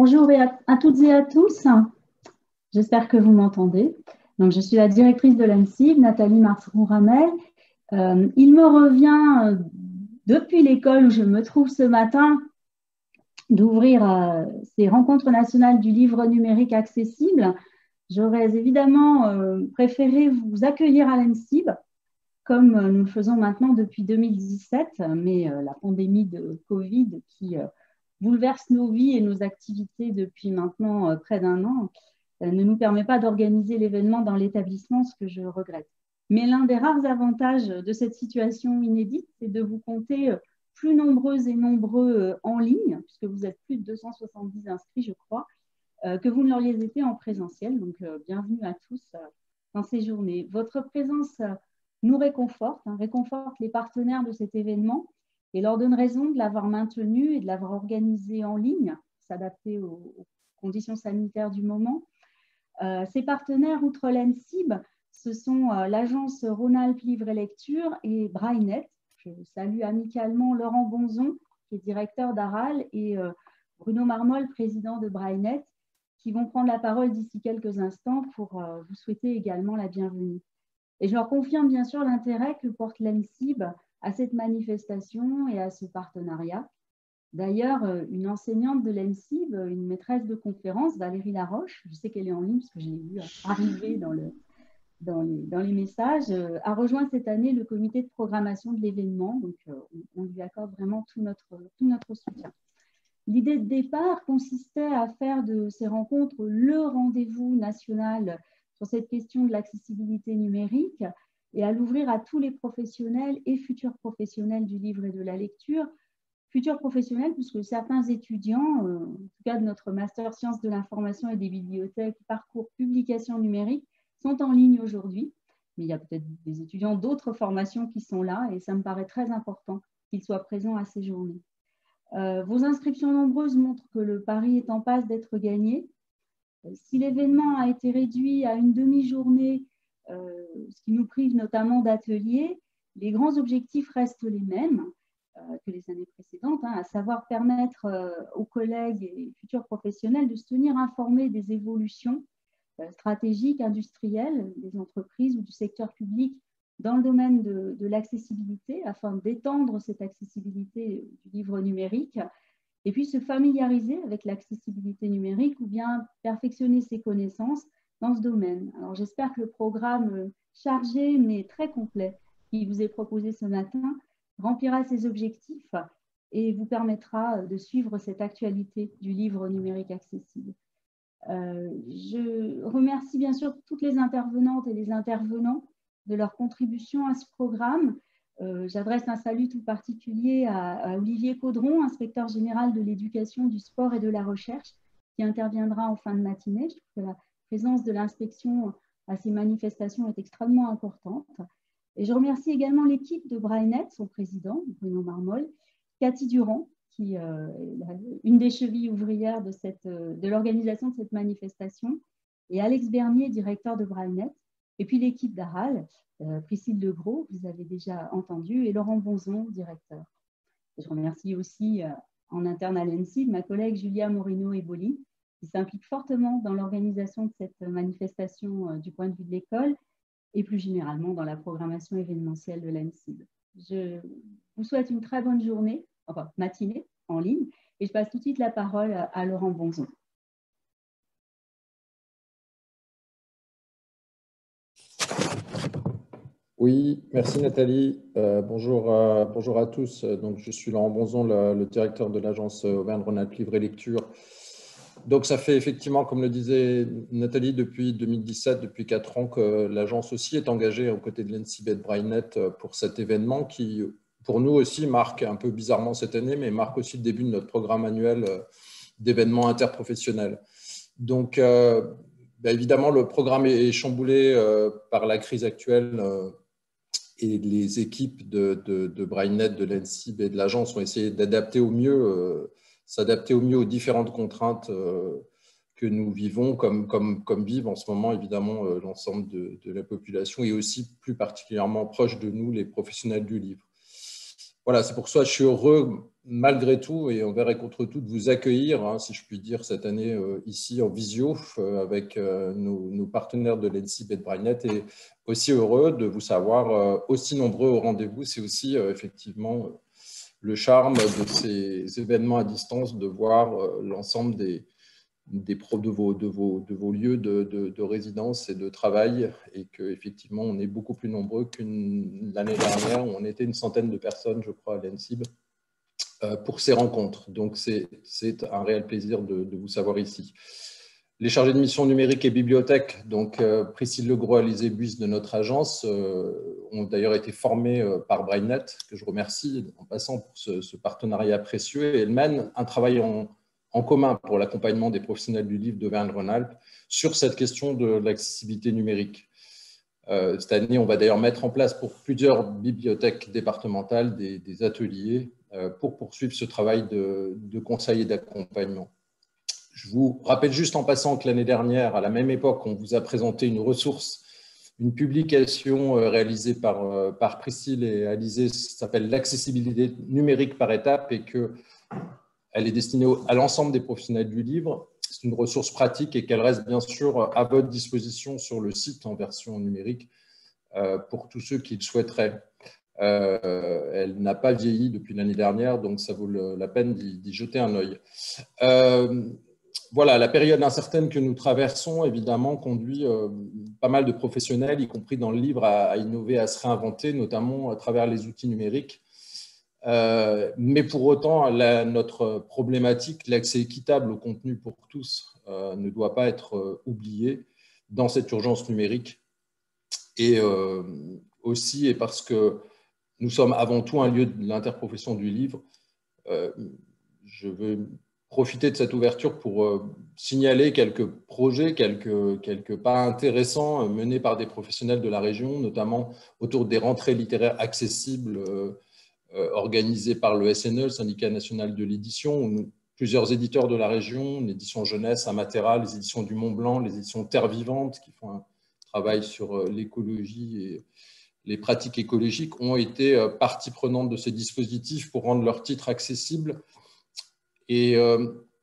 Bonjour à, toutes et à tous. J'espère que vous m'entendez. Donc, je suis la directrice de l'ANSIB, Nathalie Marceron-Ramel. Euh, il me revient, euh, depuis l'école où je me trouve ce matin, d'ouvrir euh, ces rencontres nationales du livre numérique accessible. J'aurais évidemment préféré vous accueillir à l'ANSIB, comme nous le faisons maintenant depuis 2017, mais la pandémie de Covid qui bouleverse nos vies et nos activités depuis maintenant euh, près d'un an, euh, ne nous permet pas d'organiser l'événement dans l'établissement, ce que je regrette. Mais l'un des rares avantages de cette situation inédite, c'est de vous compter euh, plus nombreux et nombreux en ligne, puisque vous êtes plus de 270 inscrits, je crois, que vous ne l'auriez été en présentiel. Donc, bienvenue à tous dans ces journées. Votre présence nous réconforte, hein, réconforte les partenaires de cet événement et leur donne raison de l'avoir maintenu et de l'avoir organisé en ligne, s'adapter aux, conditions sanitaires du moment. Euh, ces partenaires, outre l'ENSIB, ce sont euh, l'agence Rhône-Alpes Livre et Lecture et Braillenet. Je salue amicalement Laurent Bonzon, qui est directeur d'Aral, et euh, Bruno Marmol, président de Braillenet, qui vont prendre la parole d'ici quelques instants pour vous souhaiter également la bienvenue. Et je leur confirme bien sûr l'intérêt que porte l'ENSIB à cette manifestation et à ce partenariat. D'ailleurs, euh, une enseignante de l'ENSIB, une maîtresse de conférence, Valérie Laroche, je sais qu'elle est en ligne parce que j'ai vu arriver dans, le, dans, les, messages, euh, a rejoint cette année le comité de programmation de l'événement. Donc, euh, on, lui accorde vraiment tout notre soutien. L'idée de départ consistait à faire de ces rencontres le rendez-vous national sur cette question de l'accessibilité numérique et à l'ouvrir à tous les professionnels et futurs professionnels du livre et de la lecture. Futurs professionnels, puisque certains étudiants, euh, en tout cas de notre master sciences de l'information et des bibliothèques, parcours publication numérique, sont en ligne aujourd'hui. Mais il y a peut-être des étudiants d'autres formations qui sont là et ça me paraît très important qu'ils soient présents à ces journées. Euh, vos inscriptions nombreuses montrent que le pari est en passe d'être gagné. Euh, si l'événement a été réduit à une demi-journée ce qui nous prive notamment d'ateliers, les grands objectifs restent les mêmes euh, que les années précédentes, hein, à savoir permettre euh, aux collègues et futurs professionnels de se tenir informés des évolutions stratégiques, industrielles des entreprises ou du secteur public dans le domaine de l'accessibilité afin d'étendre cette accessibilité du livre numérique et puis se familiariser avec l'accessibilité numérique ou bien perfectionner ses connaissances dans ce domaine. Alors j'espère que le programme euh, chargé mais très complet qui vous est proposé ce matin remplira ses objectifs et vous permettra de suivre cette actualité du livre numérique accessible. Euh, je remercie bien sûr toutes les intervenantes et les intervenants de leur contribution à ce programme. Euh, j'adresse un salut tout particulier à, Olivier Caudron, inspecteur général de l'éducation, du sport et de la recherche, qui interviendra en fin de matinée. Je trouve que la, présence de l'inspection à ces manifestations est extrêmement importante. Et je remercie également l'équipe de Brainet, son président, Bruno Marmol, Cathy Durand, qui euh, est une des chevilles ouvrières de, euh, de l'organisation de cette manifestation, et Alex Bernier, directeur de Brainet, et puis l'équipe d'Aral, euh, Priscille Legros, vous avez déjà entendu, et Laurent Bonzon, directeur. je remercie aussi en interne à l'ENSI ma collègue Julia Morino-Eboli, qui s'implique fortement dans l'organisation de cette manifestation euh, du point de vue de l'école et plus généralement dans la programmation événementielle de l'ANSIB. Je vous souhaite une très bonne journée, enfin matinée en ligne, et je passe tout de suite la parole à Laurent Bonzon. Oui, merci Nathalie. Euh, bonjour, euh, bonjour à tous. Donc, je suis Laurent Bonzon, le, le directeur de l'agence Auvergne-Rhône-Alpes Livre et Lecture donc, ça fait effectivement, comme le disait Nathalie, depuis 2017, depuis quatre ans, que l'agence aussi est engagée aux côtés de l'NCB de Brainet euh, pour cet événement qui, pour nous aussi, marque un peu bizarrement cette année, mais marque aussi le début de notre programme annuel euh, d'événements interprofessionnels. Donc, euh, bah, évidemment, le programme est chamboulé par la crise actuelle et les équipes de, de, de Brainet, de l'NCB et de l'agence ont essayé d'adapter au mieux s'adapter au mieux aux différentes contraintes euh, que nous vivons, comme, comme, vivent en ce moment évidemment euh, l'ensemble de, la population et aussi plus particulièrement proche de nous, les professionnels du livre. Voilà, c'est pour ça que je suis heureux malgré tout et envers et contre tout de vous accueillir, hein, si je puis dire, cette année euh, ici en visio euh, avec euh, nos, partenaires de l'ENSIB et de Brainet et aussi heureux de vous savoir aussi nombreux au rendez-vous. C'est aussi effectivement le charme de ces événements à distance, de voir l'ensemble des, des de, vos, de, vos, de vos lieux de, de, résidence et de travail et qu'effectivement, on est beaucoup plus nombreux qu'une l'année dernière où on était une centaine de personnes, je crois, à l'ENSIB euh, pour ces rencontres. Donc, c'est un réel plaisir de, vous savoir ici. Les chargés de mission numérique et bibliothèque, donc euh, Priscille Legros et Buisse de notre agence, euh, ont d'ailleurs été formés par Brainnet, que je remercie en passant pour ce, ce partenariat précieux. Et elles mènent un travail en, en commun pour l'accompagnement des professionnels du livre d'Auvergne-Rhône-Alpes sur cette question de l'accessibilité numérique. Euh, cette année, on va d'ailleurs mettre en place pour plusieurs bibliothèques départementales des, ateliers euh, pour poursuivre ce travail de, conseil et d'accompagnement. Je vous rappelle juste en passant que l'année dernière, à la même époque, on vous a présenté une ressource, une publication euh, réalisée par, Priscille et Alizé, s'appelle L'accessibilité numérique par étapes et que elle est destinée à l'ensemble des professionnels du livre. C'est une ressource pratique et qu'elle reste bien sûr à votre disposition sur le site en version numérique euh, pour tous ceux qui le souhaiteraient. Euh, elle n'a pas vieilli depuis l'année dernière, donc ça vaut la peine d'y jeter un œil. Euh, voilà, la période incertaine que nous traversons, évidemment, conduit pas mal de professionnels, y compris dans le livre, à, innover, à se réinventer, notamment à travers les outils numériques. Euh, mais pour autant, notre problématique, l'accès équitable au contenu pour tous, euh, ne doit pas être euh, oublié dans cette urgence numérique. Et aussi, et parce que nous sommes avant tout un lieu de l'interprofession du livre, je veux profiter de cette ouverture pour signaler quelques projets, quelques, quelques pas intéressants menés par des professionnels de la région, notamment autour des rentrées littéraires accessibles organisé par le SNE, le Syndicat national de l'édition, où plusieurs éditeurs de la région, l'édition jeunesse, Amatera, les éditions du Mont Blanc, les éditions Terre Vivante, qui font un travail sur euh, l'écologie et les pratiques écologiques, ont été euh, partie prenante de ces dispositifs pour rendre leurs titres accessibles. Et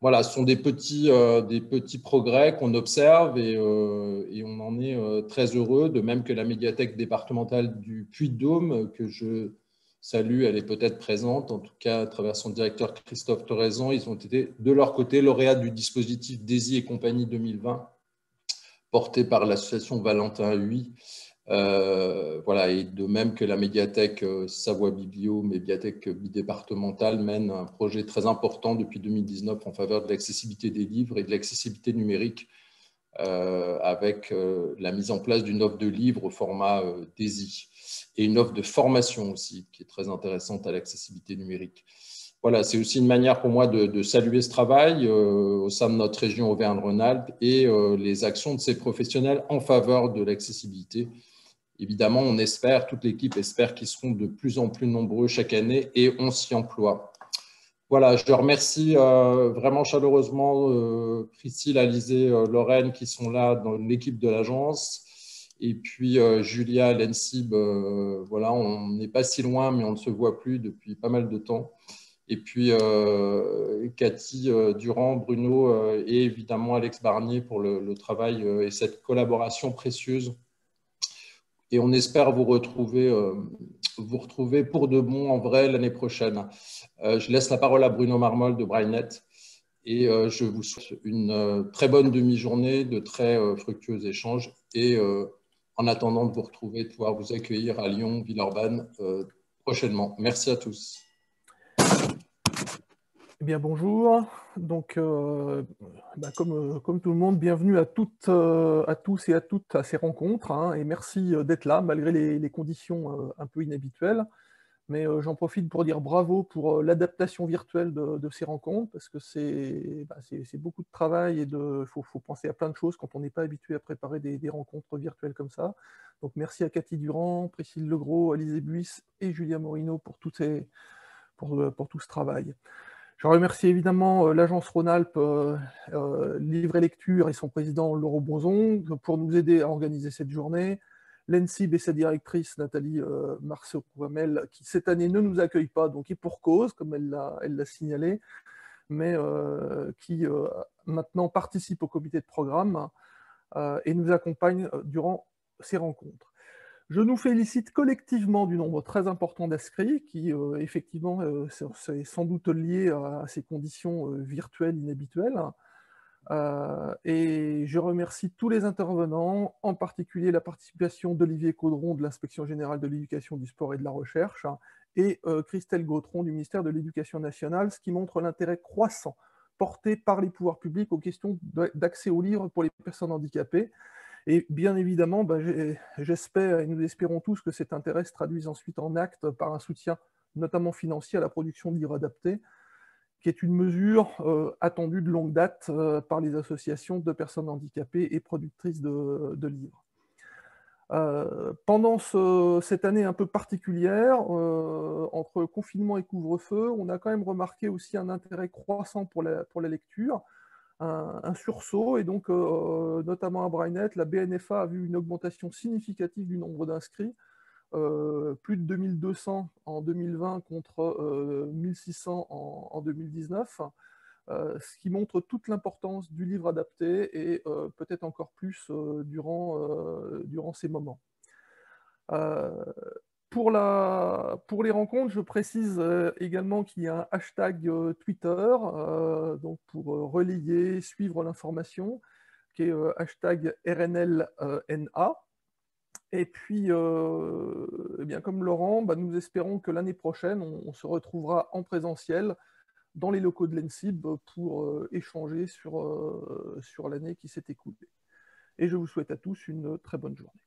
voilà, ce sont des petits, des petits progrès qu'on observe et, on en est très heureux, de même que la médiathèque départementale du Puy-de-Dôme, que je Salut, elle est peut-être présente, en tout cas à travers son directeur Christophe Torrezan. Ils ont été de leur côté lauréats du dispositif Daisy et compagnie 2020, porté par l'association Valentin Huy. Euh, voilà, et de même que la médiathèque euh, Savoie Biblio, médiathèque bidépartementale, mène un projet très important depuis 2019 en faveur de l'accessibilité des livres et de l'accessibilité numérique avec la mise en place d'une offre de livres au format Daisy et une offre de formation aussi qui est très intéressante à l'accessibilité numérique. Voilà, c'est aussi une manière pour moi de, saluer ce travail euh, au sein de notre région Auvergne-Rhône-Alpes et euh, les actions de ces professionnels en faveur de l'accessibilité. Évidemment, on espère, toute l'équipe espère qu'ils seront de plus en plus nombreux chaque année et on s'y emploie. Voilà, je remercie euh, vraiment chaleureusement Priscille, Alizé, Lorraine qui sont là dans l'équipe de l'agence et puis euh, Julia, Lensib, euh, voilà, on n'est pas si loin, mais on ne se voit plus depuis pas mal de temps. Et puis euh, Cathy Durand, Bruno et évidemment Alex Barnier pour le, travail et cette collaboration précieuse. Et on espère vous retrouver, vous retrouver pour de bon en vrai l'année prochaine. je laisse la parole à Bruno Marmol de Brainet et je vous souhaite une très bonne demi-journée, de très fructueux échanges et en attendant de vous retrouver, de pouvoir vous accueillir à Lyon, Villeurbanne euh, prochainement. Merci à tous. Bien, bonjour. Donc, euh, bah, comme, comme, tout le monde, bienvenue à, toutes, euh, à tous et à toutes à ces rencontres. Hein, et merci d'être là, malgré les conditions un peu inhabituelles. Mais euh, j'en profite pour dire bravo pour euh, l'adaptation virtuelle de, ces rencontres, parce que c'est bah, beaucoup de travail et il faut, penser à plein de choses quand on n'est pas habitué à préparer des, rencontres virtuelles comme ça. Donc merci à Cathy Durand, Priscille Legros, Alizé Buisse et Julia Morino euh, pour tout ce travail. Je remercie évidemment l'agence Rhône-Alpes Livre et Lecture et son président Laurent Bozon pour nous aider à organiser cette journée l'ENSIB et sa directrice Nathalie euh, Marceau-Ramel, qui cette année ne nous accueille pas, donc est pour cause, comme elle l'a signalé, mais qui maintenant participe au comité de programme et nous accompagne durant ces rencontres. Je nous félicite collectivement du nombre très important d'inscrits qui, euh, effectivement, euh, c'est sans doute lié à, ces conditions euh, virtuelles inhabituelles. et je remercie tous les intervenants, en particulier la participation d'Olivier Caudron de l'Inspection générale de l'éducation, du sport et de la recherche et Christelle Gautron du ministère de l'Éducation nationale, ce qui montre l'intérêt croissant porté par les pouvoirs publics aux questions d'accès aux livres pour les personnes handicapées. Et bien évidemment, bah, j'espère et nous espérons tous que cet intérêt se traduise ensuite en actes par un soutien, notamment financier, à la production de livres adaptés, qui est une mesure euh, attendue de longue date euh, par les associations de personnes handicapées et productrices de, livres. Euh, pendant cette année un peu particulière, entre confinement et couvre-feu, on a quand même remarqué aussi un intérêt croissant pour la lecture, un, sursaut et donc euh, notamment à Brainet, la BNFA a vu une augmentation significative du nombre d'inscrits, euh, plus de 2200 en 2020 contre 1600 euh, en, 2019, ce qui montre toute l'importance du livre adapté et peut-être encore plus durant, durant ces moments. Pour, les rencontres, je précise euh, également qu'il y a un hashtag euh, Twitter euh, donc pour relayer, suivre l'information, qui est hashtag RNLNA. Et puis, eh bien, comme Laurent, bah, nous espérons que l'année prochaine, on, se retrouvera en présentiel dans les locaux de l'ENSIB pour échanger sur, sur l'année qui s'est écoulée. Et je vous souhaite à tous une très bonne journée.